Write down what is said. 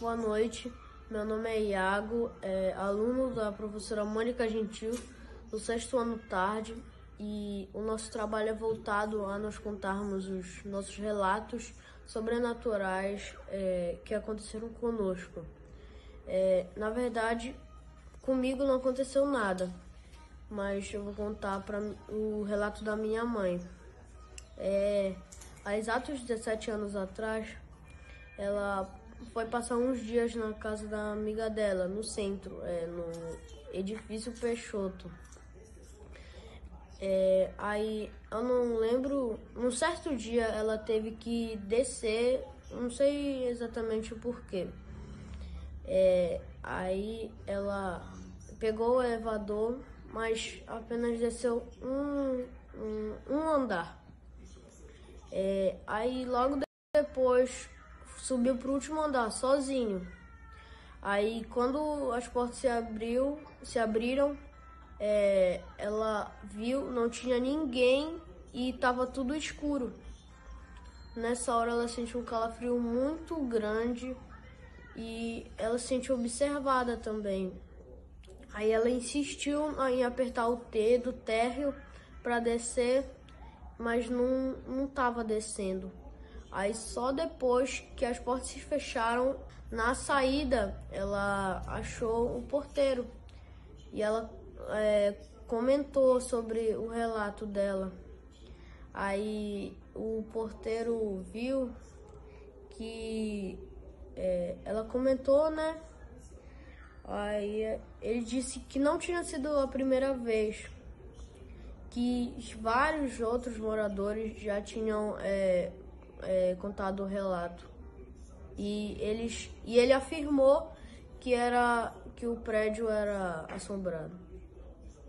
Boa noite, meu nome é Iago, é aluno da professora Mônica Gentil, do sexto ano tarde, e o nosso trabalho é voltado a nós contarmos os nossos relatos sobrenaturais é, que aconteceram conosco. É, na verdade, comigo não aconteceu nada, mas eu vou contar para o relato da minha mãe. É, há exatos 17 anos atrás, ela foi passar uns dias na casa da amiga dela, no centro, é, no edifício Peixoto. É, aí eu não lembro, num certo dia ela teve que descer, não sei exatamente o porquê. É, aí ela pegou o elevador, mas apenas desceu um, um, um andar. É, aí logo depois subiu para o último andar sozinho. Aí quando as portas se abriu, se abriram, é, ela viu, não tinha ninguém e estava tudo escuro. Nessa hora ela sentiu um calafrio muito grande e ela se sentiu observada também. Aí ela insistiu em apertar o T do térreo para descer, mas não estava descendo. Aí só depois que as portas se fecharam, na saída, ela achou o porteiro e ela é, comentou sobre o relato dela. Aí o porteiro viu que é, ela comentou, né? Aí ele disse que não tinha sido a primeira vez, que vários outros moradores já tinham é, é, contado o relato. E, eles, e ele afirmou que, era, que o prédio era assombrado.